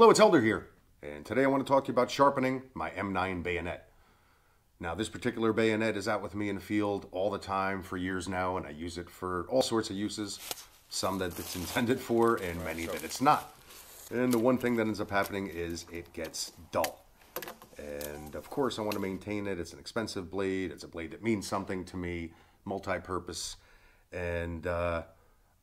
Hello, it's Helder here, and today I want to talk to you about sharpening my M9 bayonet. Now, this particular bayonet is out with me in the field all the time for years now, and I use it for all sorts of uses, some that it's intended for and many that it's not. And the one thing that ends up happening is it gets dull. And of course, I want to maintain it. It's an expensive blade. It's a blade that means something to me, multi-purpose. And uh,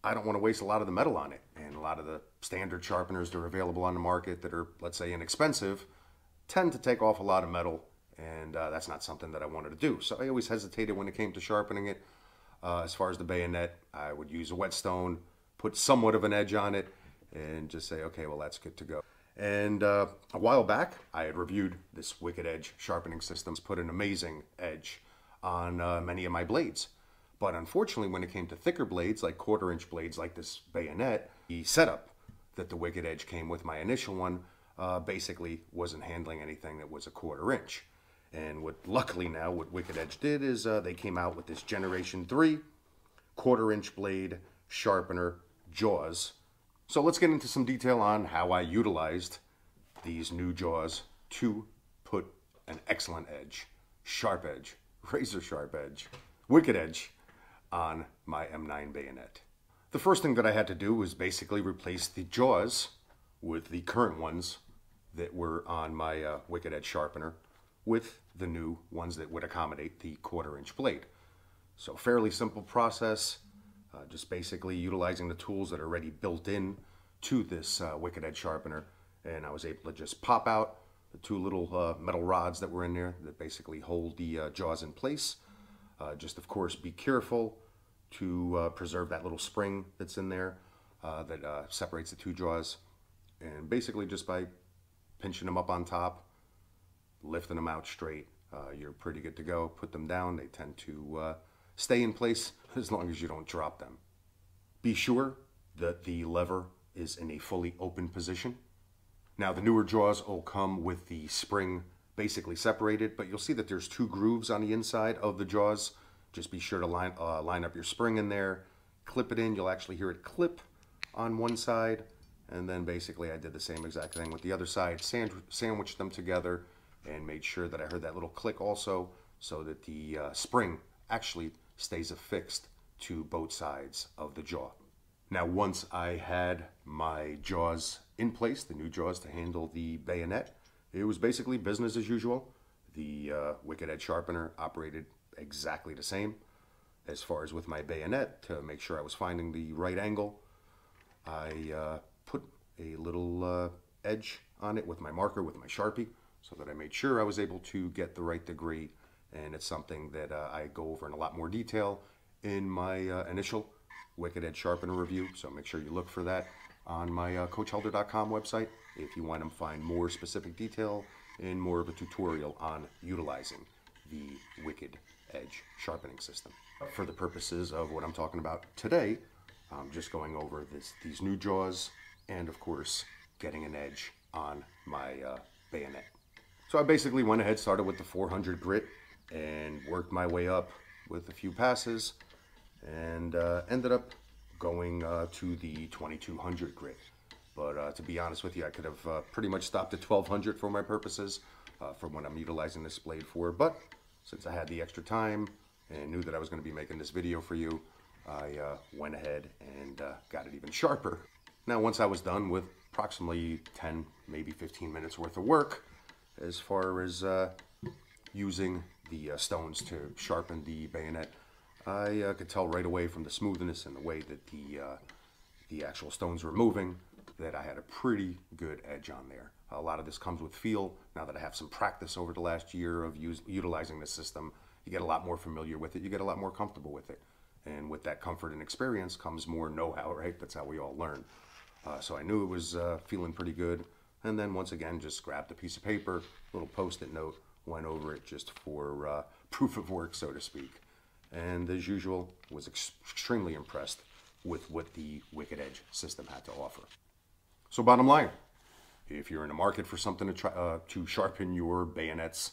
I don't want to waste a lot of the metal on it. And a lot of the standard sharpeners that are available on the market that are, let's say, inexpensive, tend to take off a lot of metal. And uh, that's not something that I wanted to do. So I always hesitated when it came to sharpening it. Uh, as far as the bayonet, I would use a whetstone, put somewhat of an edge on it, and just say, okay, well, that's good to go. And uh, a while back, I had reviewed this Wicked Edge sharpening system, It's put an amazing edge on uh, many of my blades. But unfortunately, when it came to thicker blades, like quarter inch blades like this bayonet, the setup that the Wicked Edge came with, my initial one, uh, basically wasn't handling anything that was a quarter inch. And what luckily now, what Wicked Edge did is uh, they came out with this Generation 3 quarter inch blade sharpener jaws so let's get into some detail on how I utilized these new jaws to put an excellent edge, sharp edge, razor sharp edge, wicked edge on my M9 bayonet. The first thing that I had to do was basically replace the jaws with the current ones that were on my uh, wicked edge sharpener with the new ones that would accommodate the quarter inch blade. So fairly simple process. Uh, just basically utilizing the tools that are already built in to this uh, Wicked Edge sharpener. And I was able to just pop out the two little uh, metal rods that were in there that basically hold the uh, jaws in place. Uh, just, of course, be careful to uh, preserve that little spring that's in there uh, that uh, separates the two jaws. And basically just by pinching them up on top, lifting them out straight, uh, you're pretty good to go. Put them down. They tend to stay in place as long as you don't drop them. Be sure that the lever is in a fully open position. Now the newer jaws will come with the spring basically separated, but you'll see that there's two grooves on the inside of the jaws. Just be sure to line, uh, line up your spring in there, clip it in. You'll actually hear it clip on one side. And then basically I did the same exact thing with the other side, sand sandwiched them together and made sure that I heard that little click also so that the uh, spring actually stays affixed to both sides of the jaw. Now, once I had my jaws in place, the new jaws to handle the bayonet, it was basically business as usual. The uh, Wicked Edge sharpener operated exactly the same as far as with my bayonet to make sure I was finding the right angle. I uh, put a little uh, edge on it with my marker, with my Sharpie, so that I made sure I was able to get the right degree and it's something that uh, I go over in a lot more detail in my uh, initial Wicked Edge Sharpener review, so make sure you look for that on my uh, CoachHelder.com website if you want to find more specific detail and more of a tutorial on utilizing the Wicked Edge sharpening system. For the purposes of what I'm talking about today, I'm just going over this, these new jaws and of course getting an edge on my uh, bayonet. So I basically went ahead, started with the 400 grit and worked my way up with a few passes and uh, ended up going uh, to the 2200 grit. But uh, to be honest with you, I could have uh, pretty much stopped at 1200 for my purposes uh, for when I'm utilizing this blade for. But since I had the extra time and knew that I was going to be making this video for you, I uh, went ahead and got it even sharper. Now, once I was done with approximately 10, maybe 15 minutes worth of work, as far as using the uh, stones to sharpen the bayonet. I uh, could tell right away from the smoothness and the way that the uh, the actual stones were moving that I had a pretty good edge on there. A lot of this comes with feel. Now that I have some practice over the last year of use, utilizing the system, you get a lot more familiar with it. You get a lot more comfortable with it. And with that comfort and experience comes more know-how, right? That's how we all learn. Uh, so I knew it was uh, feeling pretty good. And then once again, just grabbed a piece of paper, little post-it note, went over it just for uh, proof of work, so to speak. And as usual, was ex extremely impressed with what the Wicked Edge system had to offer. So bottom line, if you're in the market for something to, try, uh, to sharpen your bayonets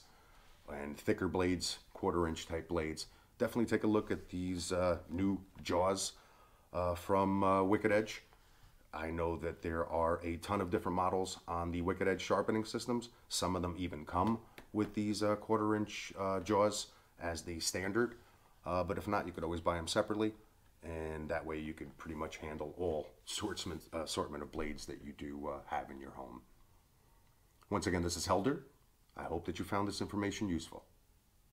and thicker blades, quarter inch type blades, definitely take a look at these uh, new jaws uh, from uh, Wicked Edge. I know that there are a ton of different models on the Wicked Edge sharpening systems. Some of them even come with these uh, quarter inch uh, jaws as the standard. But if not, you could always buy them separately. And that way you can pretty much handle all assortment, assortment of blades that you do uh, have in your home. Once again, this is Helder. I hope that you found this information useful.